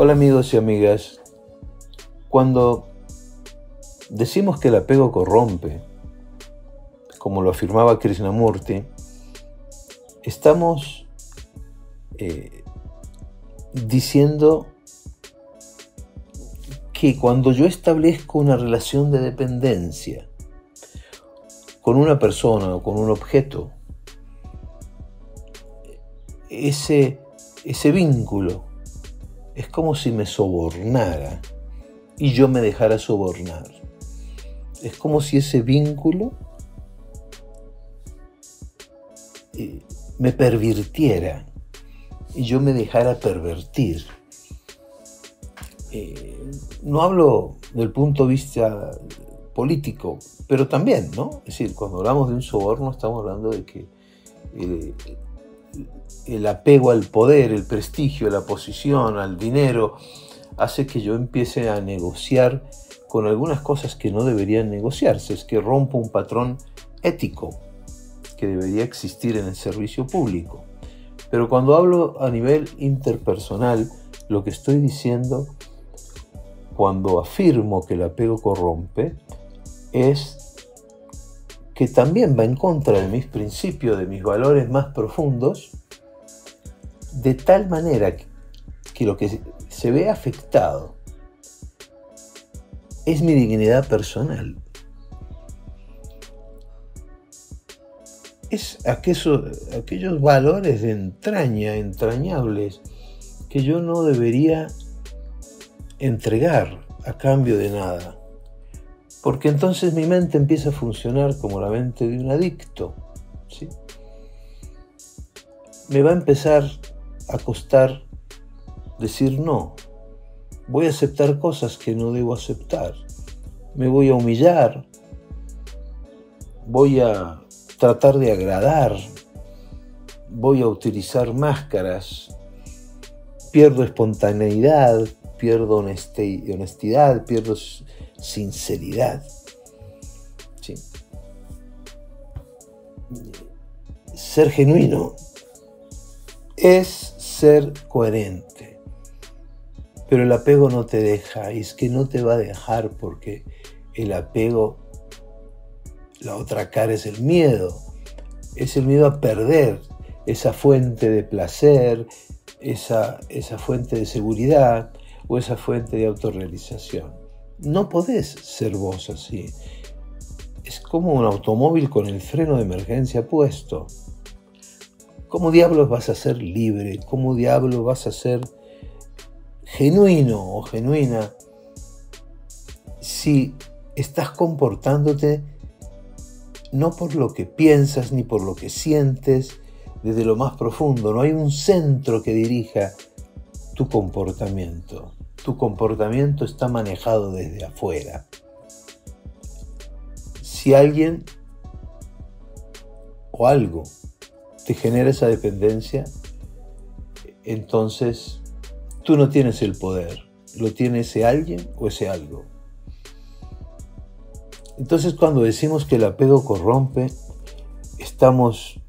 Hola amigos y amigas. Cuando decimos que el apego corrompe, como lo afirmaba Krishnamurti, estamos eh, diciendo que cuando yo establezco una relación de dependencia con una persona o con un objeto, ese, ese vínculo es como si me sobornara y yo me dejara sobornar. Es como si ese vínculo eh, me pervirtiera y yo me dejara pervertir. Eh, no hablo del punto de vista político, pero también, ¿no? Es decir, cuando hablamos de un soborno estamos hablando de que eh, el apego al poder, el prestigio, la posición, al dinero, hace que yo empiece a negociar con algunas cosas que no deberían negociarse, es que rompo un patrón ético que debería existir en el servicio público. Pero cuando hablo a nivel interpersonal, lo que estoy diciendo cuando afirmo que el apego corrompe es que también va en contra de mis principios, de mis valores más profundos, de tal manera que lo que se ve afectado es mi dignidad personal. Es aquellos, aquellos valores de entraña, entrañables, que yo no debería entregar a cambio de nada. Porque entonces mi mente empieza a funcionar como la mente de un adicto. ¿sí? Me va a empezar a costar decir no. Voy a aceptar cosas que no debo aceptar. Me voy a humillar. Voy a tratar de agradar. Voy a utilizar máscaras. Pierdo espontaneidad, pierdo honestidad, pierdo sinceridad. Ser genuino es ser coherente. Pero el apego no te deja, y es que no te va a dejar porque el apego, la otra cara es el miedo, es el miedo a perder esa fuente de placer, esa, esa fuente de seguridad o esa fuente de autorrealización. No podés ser vos así. Es como un automóvil con el freno de emergencia puesto. ¿Cómo diablos vas a ser libre? ¿Cómo diablos vas a ser genuino o genuina si estás comportándote no por lo que piensas ni por lo que sientes desde lo más profundo? No hay un centro que dirija tu comportamiento. Tu comportamiento está manejado desde afuera. Si alguien o algo te genera esa dependencia, entonces tú no tienes el poder, lo tiene ese alguien o ese algo. Entonces cuando decimos que el apego corrompe, estamos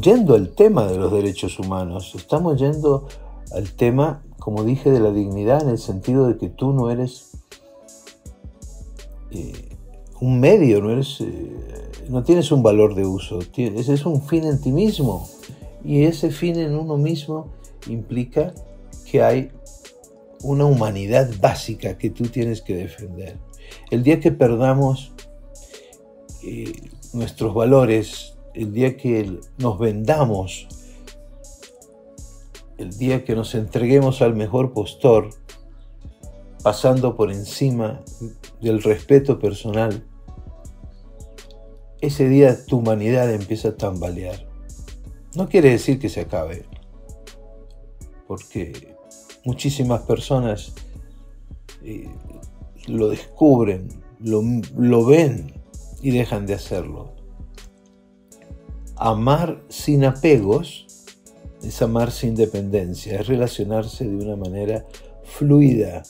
yendo al tema de los derechos humanos, estamos yendo al tema, como dije, de la dignidad en el sentido de que tú no eres eh, un medio, no eres... Eh, no tienes un valor de uso, ese es un fin en ti mismo. Y ese fin en uno mismo implica que hay una humanidad básica que tú tienes que defender. El día que perdamos eh, nuestros valores, el día que nos vendamos, el día que nos entreguemos al mejor postor, pasando por encima del respeto personal, ese día tu humanidad empieza a tambalear. No quiere decir que se acabe, porque muchísimas personas eh, lo descubren, lo, lo ven y dejan de hacerlo. Amar sin apegos es amar sin dependencia, es relacionarse de una manera fluida,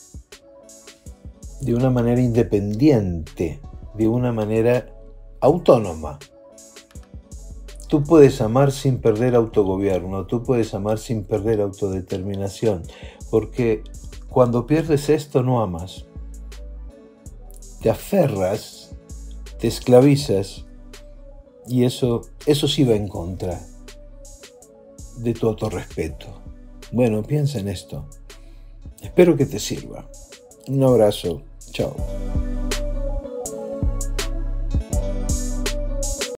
de una manera independiente, de una manera autónoma. Tú puedes amar sin perder autogobierno, tú puedes amar sin perder autodeterminación, Porque cuando pierdes esto no amas. Te aferras, te esclavizas y eso, eso sí va en contra de tu autorrespeto. Bueno, piensa en esto. Espero que te sirva. Un abrazo. Chao.